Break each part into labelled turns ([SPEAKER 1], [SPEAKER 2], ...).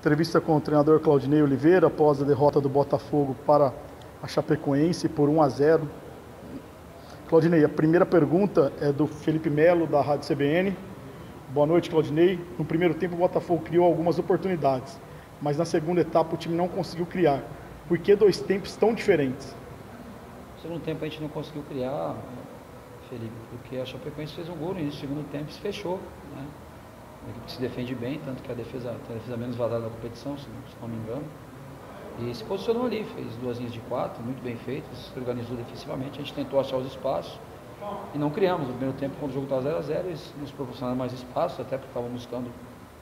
[SPEAKER 1] Entrevista com o treinador Claudinei Oliveira após a derrota do Botafogo para a Chapecoense por 1 a 0. Claudinei, a primeira pergunta é do Felipe Melo, da Rádio CBN. Boa noite, Claudinei. No primeiro tempo, o Botafogo criou algumas oportunidades, mas na segunda etapa o time não conseguiu criar. Por que dois tempos tão diferentes?
[SPEAKER 2] No segundo tempo a gente não conseguiu criar, Felipe, porque a Chapecoense fez um gol no início do segundo tempo e se fechou. Né? Que se defende bem, tanto que a defesa a defesa menos vazada da competição, se não, se não me engano. E se posicionou ali, fez duas linhas de quatro, muito bem feitas, se organizou defensivamente, a gente tentou achar os espaços e não criamos. No primeiro tempo, quando o jogo estava 0 a 0 eles nos proporcionaram mais espaço, até porque estavam buscando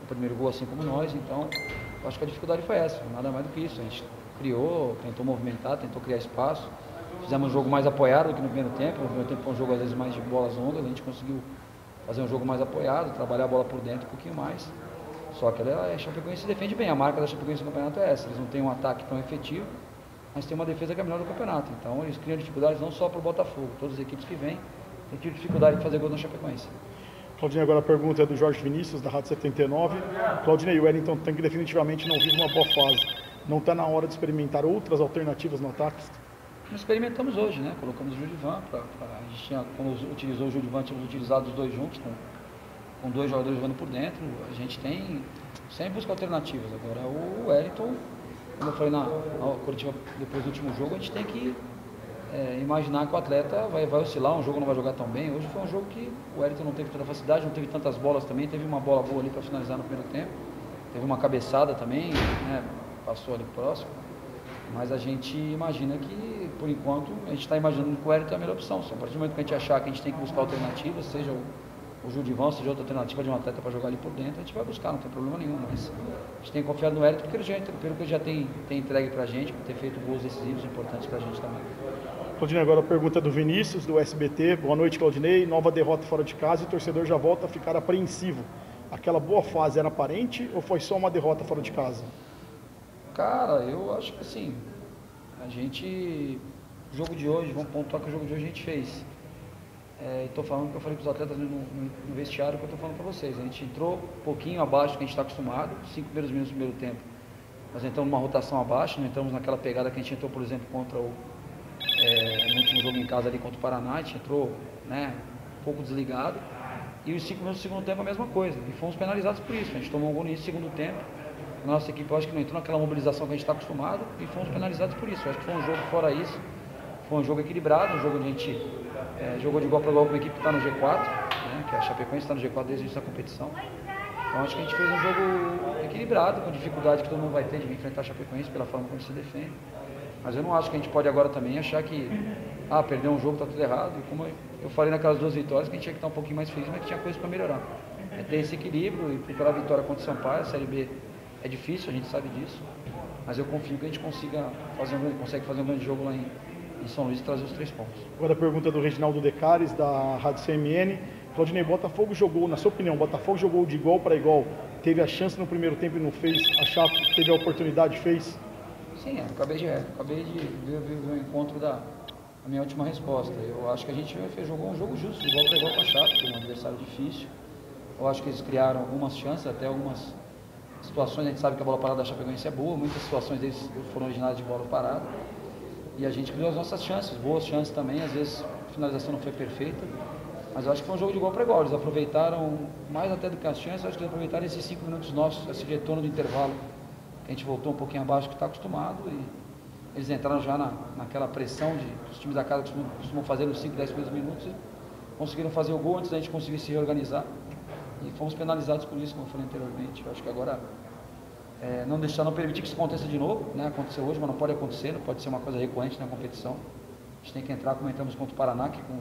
[SPEAKER 2] o primeiro gol assim como nós, então acho que a dificuldade foi essa, nada mais do que isso. A gente criou, tentou movimentar, tentou criar espaço, fizemos um jogo mais apoiado do que no primeiro tempo. No primeiro tempo foi um jogo às vezes mais de bolas longas, a gente conseguiu fazer um jogo mais apoiado, trabalhar a bola por dentro um pouquinho mais. Só que ela, a Chapecoense se defende bem, a marca da Chapecoense no campeonato é essa, eles não têm um ataque tão efetivo, mas tem uma defesa que é melhor do campeonato. Então eles criam dificuldades não só para o Botafogo, todas as equipes que vêm têm dificuldade de fazer gol na Chapecoense.
[SPEAKER 1] Claudinei, agora a pergunta é do Jorge Vinícius, da Rádio 79. Claudinei, o Wellington Tanque definitivamente não vive uma boa fase. Não está na hora de experimentar outras alternativas no ataque?
[SPEAKER 2] Nós experimentamos hoje, né? Colocamos o Judivan, pra, pra, a gente tinha, quando utilizou o Judivan, tínhamos utilizado os dois juntos, com, com dois jogadores jogando por dentro. A gente tem sempre busca alternativas. Agora o Wellington, como eu falei na, na coletiva depois do último jogo, a gente tem que é, imaginar que o atleta vai, vai oscilar, um jogo não vai jogar tão bem. Hoje foi um jogo que o Wellington não teve tanta facilidade, não teve tantas bolas também, teve uma bola boa ali para finalizar no primeiro tempo. Teve uma cabeçada também, né? passou ali próximo. Mas a gente imagina que, por enquanto, a gente está imaginando que o Wellington é a melhor opção. Só a partir do momento que a gente achar que a gente tem que buscar alternativas, seja o, o Judivan, seja outra alternativa de um atleta para jogar ali por dentro, a gente vai buscar, não tem problema nenhum. Mas a gente tem que confiar no Wellington porque ele já, pelo que ele já tem, tem entregue para a gente, por ter feito gols decisivos importantes para a gente também.
[SPEAKER 1] Claudinei, agora a pergunta do Vinícius, do SBT. Boa noite, Claudinei. Nova derrota fora de casa e o torcedor já volta a ficar apreensivo. Aquela boa fase era aparente ou foi só uma derrota fora de casa?
[SPEAKER 2] Cara, eu acho que assim, a gente, o jogo de hoje, vamos pontuar que o jogo de hoje a gente fez. É, estou falando que eu falei para os atletas no, no, vestiário que eu estou falando para vocês. A gente entrou um pouquinho abaixo do que a gente está acostumado, cinco primeiros minutos do primeiro tempo. Nós entramos numa rotação abaixo, não entramos naquela pegada que a gente entrou, por exemplo, contra o, é, no último jogo em casa ali contra o Paraná, a gente entrou né, um pouco desligado. E os cinco minutos do segundo tempo a mesma coisa. E fomos penalizados por isso. A gente tomou um gol no início do segundo tempo. A nossa equipe eu acho que não entrou naquela mobilização que a gente está acostumado e fomos penalizados por isso. Eu acho que foi um jogo fora isso. Foi um jogo equilibrado, um jogo onde a gente é, jogou de igual para igual com uma equipe que está no G4, né, que é a Chapecoense está no G4 desde o início da competição. Então acho que a gente fez um jogo equilibrado, com dificuldade que todo mundo vai ter de enfrentar a Chapecoense pela forma como se defende. Mas eu não acho que a gente pode agora também achar que, ah, perdeu um jogo, está tudo errado. Como eu falei naquelas duas vitórias, que a gente tinha que estar um pouquinho mais feliz, mas que tinha coisa para melhorar. É ter esse equilíbrio e pela vitória contra o Sampaio, a Série B é difícil, a gente sabe disso. Mas eu confio que a gente consiga fazer um grande, consegue fazer um grande jogo lá em, em São Luís e trazer os três pontos.
[SPEAKER 1] Agora a pergunta do Reginaldo Decares, da Rádio CMN. Claudinei, Botafogo jogou, na sua opinião, Botafogo jogou de igual para igual, teve a chance no primeiro tempo e não fez, a Chape teve a oportunidade, fez?
[SPEAKER 2] Sim, eu acabei de, acabei de ver, ver, ver o encontro da minha última resposta. Eu acho que a gente fez, jogou um jogo justo, igual para igual com a Chape, que é um adversário difícil. Eu acho que eles criaram algumas chances, até algumas situações, a gente sabe que a bola parada da Chapecoense é boa, muitas situações deles foram originadas de bola parada. E a gente criou as nossas chances, boas chances também, às vezes a finalização não foi perfeita, mas eu acho que foi um jogo de igual para igual. Eles aproveitaram mais até do que as chances, acho que eles aproveitaram esses cinco minutos nossos, esse retorno do intervalo, que a gente voltou um pouquinho abaixo que está acostumado e eles entraram já na, naquela pressão de, que os times da casa costumam, costumam fazer nos 5, 10 primeiros minutos e conseguiram fazer o gol antes da gente conseguir se reorganizar. E fomos penalizados por isso, como eu falei anteriormente. Eu acho que agora é, não deixar, não permitir que isso aconteça de novo, né? Aconteceu hoje, mas não pode acontecer, não pode ser uma coisa recorrente na competição. A gente tem que entrar como entramos contra o Paraná, que com,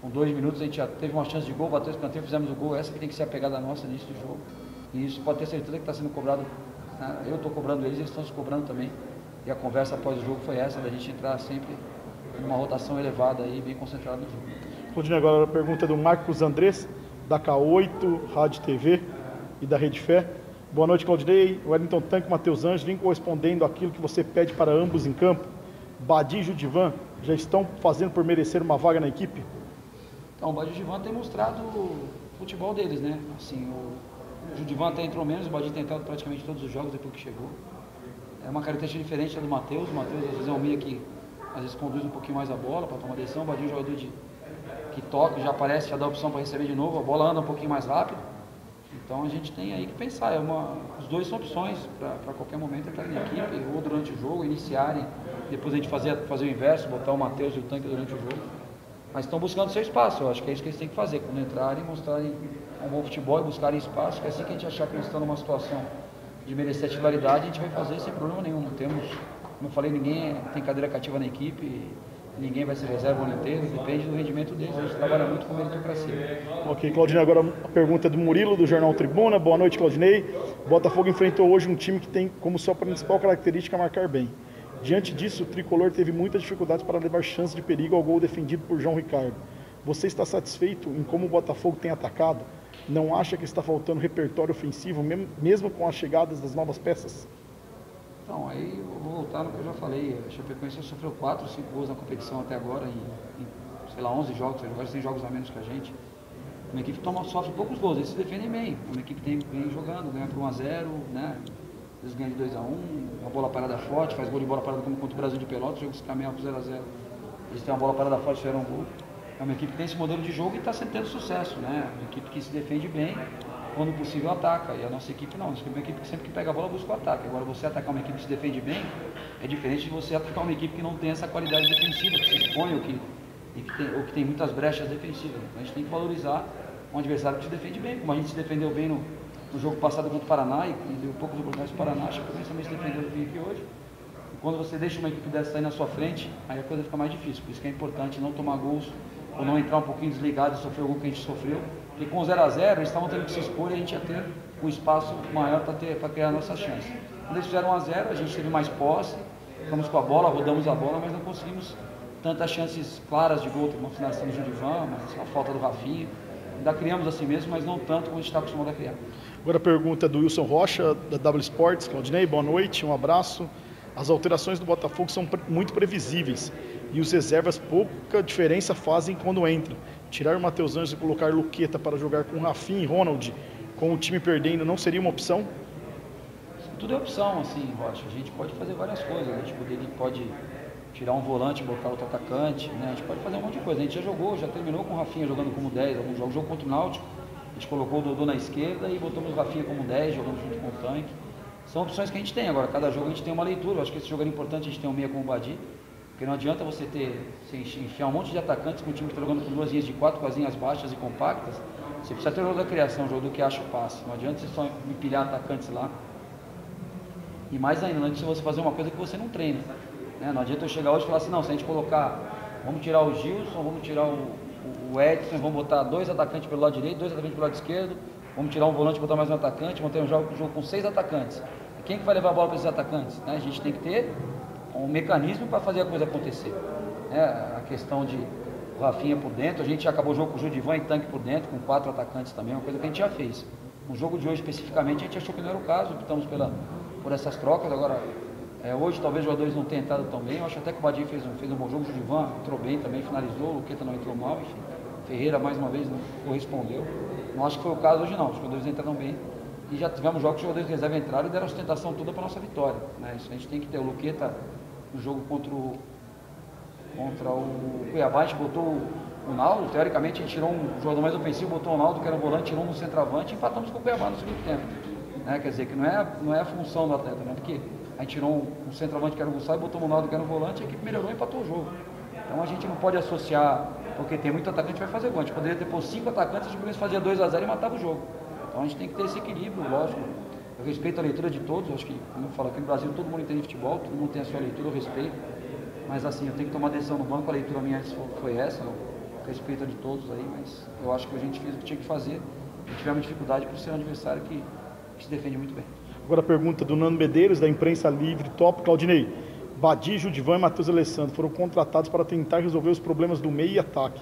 [SPEAKER 2] com dois minutos a gente já teve uma chance de gol, bateu o escanteio, fizemos o gol. Essa que tem que ser a pegada nossa no início do jogo. E isso pode ter certeza que está sendo cobrado. Né? Eu estou cobrando eles, eles estão se cobrando também. E a conversa após o jogo foi essa, da gente entrar sempre numa rotação elevada e bem concentrado no jogo.
[SPEAKER 1] Continuando agora a pergunta do Marcos Andrés, da K8, Rádio TV e da Rede Fé. Boa noite, Claudinei. Wellington Tanque, Matheus Angelim, correspondendo àquilo que você pede para ambos em campo. Badi e Judivan já estão fazendo por merecer uma vaga na equipe?
[SPEAKER 2] Então, o Badi e o Judivan têm mostrado o futebol deles, né? Assim, o, O Judivan até entrou menos, o Badi tem entrado praticamente todos os jogos depois que chegou. É uma característica diferente da do Matheus. O Matheus às vezes é um meia que às vezes conduz um pouquinho mais a bola para tomar decisão. O Badi é um jogador de, que toca, já aparece, já dá opção para receber de novo. A bola anda um pouquinho mais rápido. Então a gente tem aí que pensar. É uma, os dois são opções para qualquer momento entrarem na equipe, ou durante o jogo, iniciarem, depois a gente fazer, fazer o inverso, botar o Matheus e o tanque durante o jogo. Mas estão buscando seu espaço, eu acho que é isso que eles têm que fazer, quando entrarem, mostrarem um bom futebol e buscarem espaço, que é assim que a gente achar que eles estão numa situação de merecer titularidade, a gente vai fazer sem problema nenhum. Não temos, como eu falei, ninguém tem cadeira cativa na equipe, ninguém vai ser reserva o ano inteiro, depende do rendimento deles, a gente trabalha muito com meritocracia.
[SPEAKER 1] Ok, Claudinei, agora a pergunta é do Murilo, do Jornal Tribuna. Boa noite, Claudinei. Botafogo enfrentou hoje um time que tem como sua principal característica marcar bem. Diante disso, o tricolor teve muitas dificuldades para levar chance de perigo ao gol defendido por João Ricardo. Você está satisfeito em como o Botafogo tem atacado? Não acha que está faltando repertório ofensivo, mesmo com as chegadas das novas peças?
[SPEAKER 2] Então, aí voltar no que eu já falei. A Chapecoense sofreu 4, 5 gols na competição até agora, em, em sei lá, 11 jogos, agora tem jogos a menos que a gente. Uma equipe toma, sofre poucos gols, eles se defendem bem. Uma equipe tem, vem jogando, ganha por 1 a 0 né? Eles ganham de 2 a 1 uma bola parada forte, faz gol de bola parada como contra o Brasil de Pelotas, jogo se caminha para 0 a 0 Eles têm uma bola parada forte, fizeram um gol. É uma equipe que tem esse modelo de jogo e está tendo sucesso, né? Uma equipe que se defende bem, quando possível ataca. E a nossa equipe não, nossa equipe sempre que pega a bola busca o ataque. Agora você atacar uma equipe que se defende bem é diferente de você atacar uma equipe que não tem essa qualidade defensiva, que se expõe ou que, que tem, ou que tem muitas brechas defensivas. Então, a gente tem que valorizar um adversário que se defende bem, como a gente se defendeu bem no, no jogo passado contra o Paraná e, e deu poucas oportunidades para o Paraná, acho que também se defendeu bem aqui hoje. E quando você deixa uma equipe dessa aí na sua frente, aí a coisa fica mais difícil. Por isso que é importante não tomar gols ou não entrar um pouquinho desligado e sofrer o gol que a gente sofreu. Porque com 0 a 0 eles estavam tendo que se expor e a gente ia ter um espaço maior para criar nossas chances. Quando eles fizeram 1 a 0 a gente teve mais posse, ficamos com a bola, rodamos a bola, mas não conseguimos tantas chances claras de gol. Teve uma finalização do Judivan, mas a falta do Rafinha. Ainda criamos assim mesmo, mas não tanto como a gente está acostumado a criar.
[SPEAKER 1] Agora a pergunta é do Wilson Rocha, da W Sports. Claudinei, boa noite, um abraço. As alterações do Botafogo são muito previsíveis e os reservas pouca diferença fazem quando entram. Tirar o Matheus Anjos e colocar Luqueta para jogar com Rafinha e Ronald, com o time perdendo, não seria uma opção?
[SPEAKER 2] Tudo é opção, assim, Rocha. A gente pode fazer várias coisas. A gente poderia, pode tirar um volante, botar outro atacante, né? A gente pode fazer um monte de coisa. A gente já jogou, já terminou com o Rafinha jogando como 10, alguns jogos. Jogo contra o Náutico, a gente colocou o Dodô na esquerda e botamos o Rafinha como 10, jogando junto com o tanque. São opções que a gente tem agora. Cada jogo a gente tem uma leitura. Eu acho que esse jogo era importante, a gente tem um meia com o Badi. Porque não adianta você ter, enfiar um monte de atacantes com um time que está jogando com duas linhas de quatro, com as linhas baixas e compactas. Você precisa ter o jogo da criação, o jogo do que acha o passe. Não adianta você só empilhar atacantes lá. E mais ainda, não adianta você fazer uma coisa que você não treina. Né? Não adianta eu chegar hoje e falar assim, não, se a gente colocar, vamos tirar o Gilson, vamos tirar o, o, o Edson, vamos botar dois atacantes pelo lado direito, dois atacantes pelo lado esquerdo, vamos tirar um volante e botar mais um atacante, vamos ter um jogo, um jogo com seis atacantes. Quem que vai levar a bola para esses atacantes? Né? A gente tem que ter um mecanismo para fazer a coisa acontecer. É, a questão de Rafinha por dentro, a gente acabou o jogo com o Judivan e tanque por dentro, com quatro atacantes também, uma coisa que a gente já fez. No jogo de hoje especificamente, a gente achou que não era o caso, optamos pela, por essas trocas. Agora, é, hoje talvez os jogadores não tenham entrado tão bem, eu acho até que o Badinho fez um, fez um bom jogo, o Judivan entrou bem também, finalizou, o Luqueta não entrou mal, enfim. Ferreira mais uma vez não correspondeu. Não acho que foi o caso hoje não, os jogadores entraram bem. E já tivemos jogos que os jogadores de reserva entraram e deram a sustentação toda para a nossa vitória. Né? Isso a gente tem que ter. O Luqueta, no jogo contra o, contra o Cuiabá, a gente botou o Naldo, teoricamente a gente tirou um jogador mais ofensivo, botou o Naldo, que era volante, tirou um centroavante e empatamos com o Cuiabá no segundo tempo. Né? Quer dizer, que não é, não é a função do atleta, né? porque a gente tirou um, um centroavante que era o Gustavo, botou o Naldo que era o volante, e a equipe melhorou e empatou o jogo. Então a gente não pode associar, porque tem muito atacante que vai fazer gol. A gente poderia ter por cinco atacantes, a gente fazia 2 a 0 e matava o jogo. Então a gente tem que ter esse equilíbrio, lógico. Eu respeito a leitura de todos, acho que, como eu falo, aqui no Brasil todo mundo entende futebol, todo mundo tem a sua leitura, eu respeito. Mas assim, eu tenho que tomar decisão no banco, a leitura minha foi essa, eu respeito a de todos aí, mas eu acho que a gente fez o que tinha que fazer e tivemos dificuldade por ser um adversário que, que se defende muito bem.
[SPEAKER 1] Agora a pergunta do Nando Medeiros, da imprensa livre, top, Claudinei. Badi, Judivan e Matheus Alessandro foram contratados para tentar resolver os problemas do meio e ataque.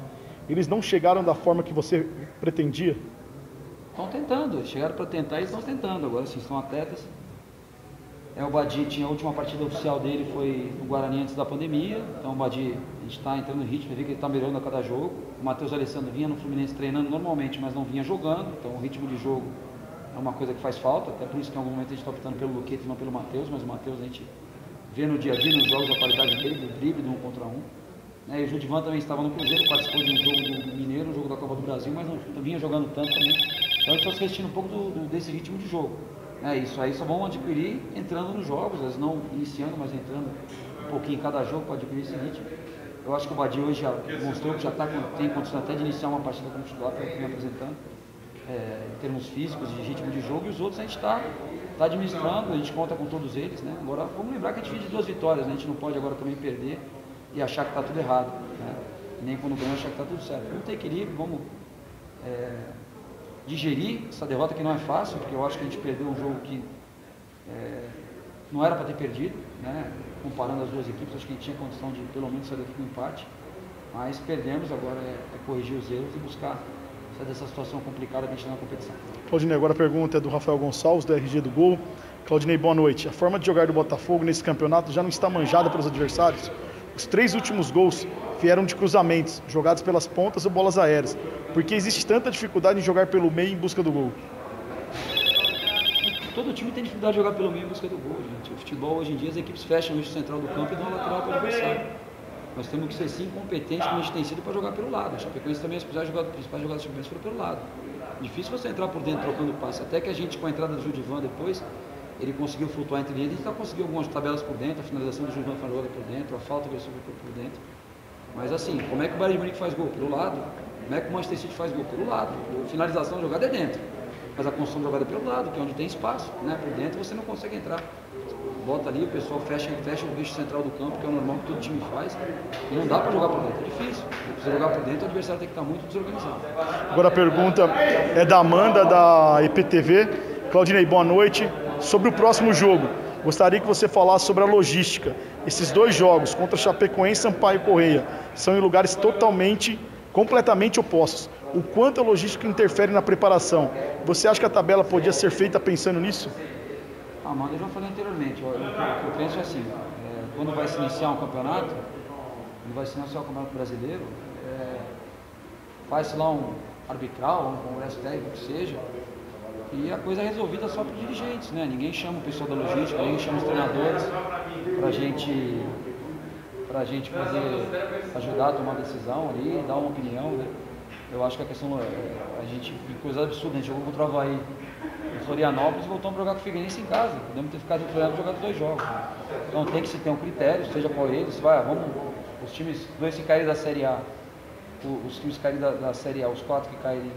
[SPEAKER 1] Eles não chegaram da forma que você pretendia?
[SPEAKER 2] Estão tentando, chegaram para tentar e estão tentando. Agora sim, são atletas. É, o Badi tinha a última partida oficial dele foi no Guarani antes da pandemia. Então o Badi, a gente está entrando no ritmo, vê que ele está melhorando a cada jogo. O Matheus Alessandro vinha no Fluminense treinando normalmente, mas não vinha jogando. Então o ritmo de jogo é uma coisa que faz falta, até por isso que em algum momento a gente está optando pelo Luquete e não pelo Matheus, mas o Matheus a gente vê no dia a dia, nos jogos, a qualidade dele, do drible, do um contra um. Né? E o Judivan também estava no Cruzeiro, participou de um jogo do Mineiro, um jogo da Copa do Brasil, mas não vinha jogando tanto também. Então ele está se resistindo um pouco do, do, desse ritmo de jogo. Né? Isso aí só vão adquirir entrando nos jogos, às vezes não iniciando, mas entrando um pouquinho em cada jogo para adquirir esse ritmo. Eu acho que o Badi hoje já mostrou que já tá, tem condição até de iniciar uma partida como titular, que vem apresentando, é, em termos físicos, de ritmo de jogo, e os outros a gente está tá administrando, a gente conta com todos eles. Né? Agora, vamos lembrar que a gente vive de duas vitórias, né? a gente não pode agora também perder e achar que está tudo errado. Né? nem quando ganha achar que está tudo certo. Vamos ter equilíbrio, vamos é, digerir essa derrota que não é fácil, porque eu acho que a gente perdeu um jogo que é, não era para ter perdido, né? comparando as duas equipes, acho que a gente tinha condição de pelo menos sair daqui com empate, mas perdemos, agora é, é corrigir os erros e buscar sair dessa situação complicada que a gente tem na competição.
[SPEAKER 1] Claudinei, agora a pergunta é do Rafael Gonçalves, da RG do Gol. Claudinei, boa noite. A forma de jogar do Botafogo nesse campeonato já não está manjada pelos adversários? Os três últimos gols vieram de cruzamentos, jogados pelas pontas ou bolas aéreas. Por que existe tanta dificuldade em jogar pelo meio em busca do gol?
[SPEAKER 2] Todo time tem dificuldade de jogar pelo meio em busca do gol, gente. O futebol hoje em dia as equipes fecham o eixo central do campo e dão a lateral para o adversário. Nós temos que ser sim competentes como a gente tem sido para jogar pelo lado. A Chapecoense também as principais jogadas, principais jogadas da Chapecoense foram pelo lado. Difícil você entrar por dentro trocando passe. Até que a gente, com a entrada do Judivan depois, ele conseguiu flutuar entre linhas. Gente já conseguiu algumas tabelas por dentro, a finalização do Judivan foi por dentro, a falta ele sofreu por dentro. Mas assim, como é que o Bayern de Munique faz gol? Pelo lado. Como é que o Manchester City faz gol? Pelo lado. A finalização da jogada é dentro. Mas a construção da jogada é pelo lado, que é onde tem espaço. Né? Por dentro você não consegue entrar. Bota ali, o pessoal fecha, fecha o bicho central do campo, que é o normal que todo time faz. E não dá para jogar por dentro, é difícil. Precisa jogar por dentro, o adversário tem que estar muito desorganizado.
[SPEAKER 1] Agora a pergunta é da Amanda, da EPTV. Claudinei, boa noite. Sobre o próximo jogo, Gostaria que você falasse sobre a logística. Esses dois jogos, contra Chapecoense e Sampaio Correia, são em lugares totalmente, completamente opostos. O quanto a logística interfere na preparação? Você acha que a tabela podia ser feita pensando nisso?
[SPEAKER 2] Amanda, eu já falei anteriormente, eu, eu penso assim, é, quando vai se iniciar um campeonato, quando vai se iniciar o campeonato brasileiro, é, faz lá um arbitral, um congresso técnico que seja, e a coisa é resolvida só por dirigentes, né? Ninguém chama o pessoal da logística, ninguém chama os treinadores para gente, a gente poder ajudar a tomar decisão ali, dar uma opinião, né? Eu acho que a questão, é, a gente, coisa absurda, a gente jogou contra o Havaí em Florianópolis e voltamos a jogar com o Figueirense em casa. Podemos ter ficado em Florianópolis jogado dois jogos. Então tem que se ter um critério, seja qual ele, se vai, vamos, os times, dois que caírem da Série A, os times que caírem da, da Série A, os quatro que caírem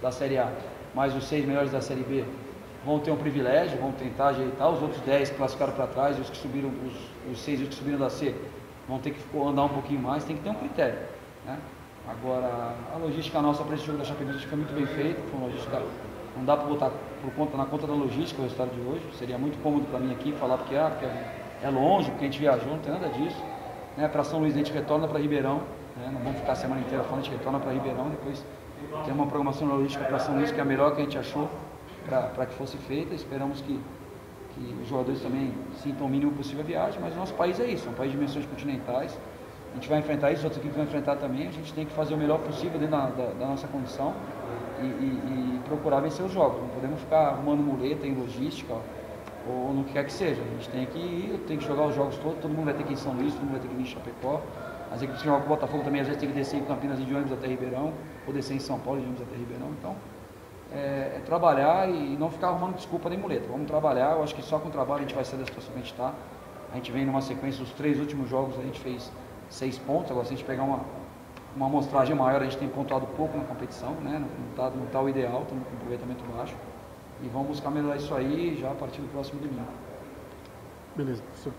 [SPEAKER 2] da Série A, mais os seis melhores da Série B vão ter um privilégio, vão tentar ajeitar, os outros dez classificaram para trás, os que subiram, os, os seis os que subiram da C vão ter que andar um pouquinho mais, tem que ter um critério. Né? Agora, a logística nossa para esse jogo da Chapecoense foi muito bem feita, foi uma logística, não dá para botar por conta, na conta da logística o resultado de hoje, seria muito cômodo para mim aqui falar porque, ah, porque é longe, porque a gente viajou, não tem nada disso. Né? Para São Luís a gente retorna para Ribeirão, né? não vamos ficar a semana inteira falando, a gente retorna para Ribeirão, depois tem uma programação logística para São Luís que é a melhor que a gente achou para que fosse feita. Esperamos que, que os jogadores também sintam o mínimo possível a viagem, mas o nosso país é isso, é um país de dimensões continentais. A gente vai enfrentar isso, outras equipes vão enfrentar também. A gente tem que fazer o melhor possível dentro da, da, da nossa condição e, e, e, procurar vencer os jogos. Não podemos ficar arrumando muleta em logística ou no que quer que seja. A gente tem que ir, tem que jogar os jogos todos, todo mundo vai ter que ir em São Luís, todo mundo vai ter que ir em Chapecó. As equipes que jogam com o Botafogo também às vezes tem que descer em Campinas e de ônibus até Ribeirão, ou descer em São Paulo e ônibus até Ribeirão. Então, é, é, trabalhar e não ficar arrumando desculpa nem muleta. Vamos trabalhar, eu acho que só com o trabalho a gente vai sair da situação que a gente está. A gente vem numa sequência, os três últimos jogos a gente fez seis pontos, agora se a gente pegar uma, uma amostragem maior, a gente tem pontuado pouco na competição, né? não está não tá o ideal, estamos com aproveitamento baixo. E vamos buscar melhorar isso aí já a partir do próximo domingo.
[SPEAKER 1] Beleza, professor.